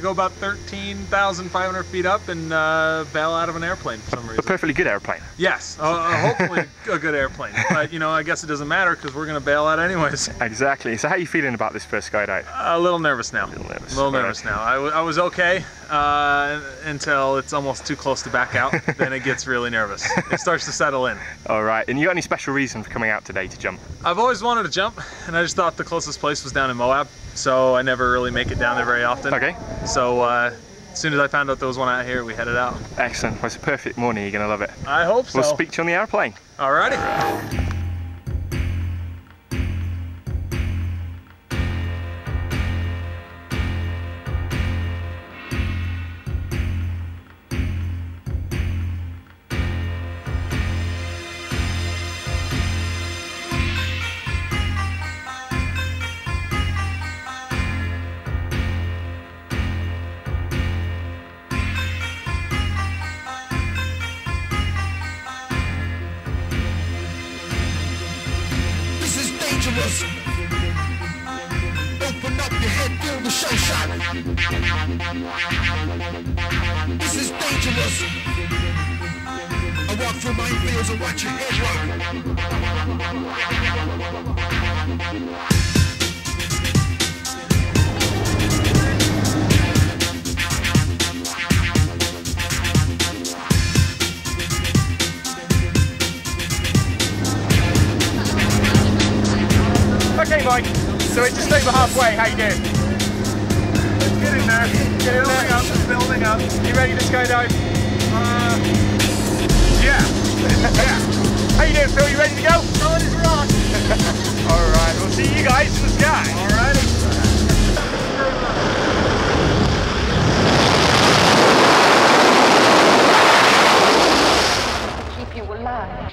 to go about 13,500 feet up and uh, bail out of an airplane for some reason. A perfectly good airplane. Yes, uh, uh, hopefully a good airplane. But you know, I guess it doesn't matter because we're going to bail out anyways. Exactly. So how are you feeling about this first skydive? A little nervous now. A little nervous. A little nervous now. I, w- I was okay uh, until it's almost too close to back out. then it gets really nervous. It starts to settle in. All right. And you got any special reason for coming out today to jump? I've always wanted to jump, and I just thought the closest place was down in Moab, so I never really make it down there very often. Okay. So uh, as soon as I found out there was one out here, we headed out. Excellent. Well, it's a perfect morning. You're going to love it. I hope so. We'll speak to you on the airplane. Alrighty. This dangerous. Open up your head, feel the shell shock. This is dangerous. I walk through my minefields and watch your head rock. Okay, Mike. So it's just over halfway. How you doing? Get in there. Get in building there. up. Building up. You ready to skydive? Uh, yeah. yeah. How you doing, Phil? You ready to go? Solid as rock. All right. We'll see you guys in the sky. Alrighty. keep you alive.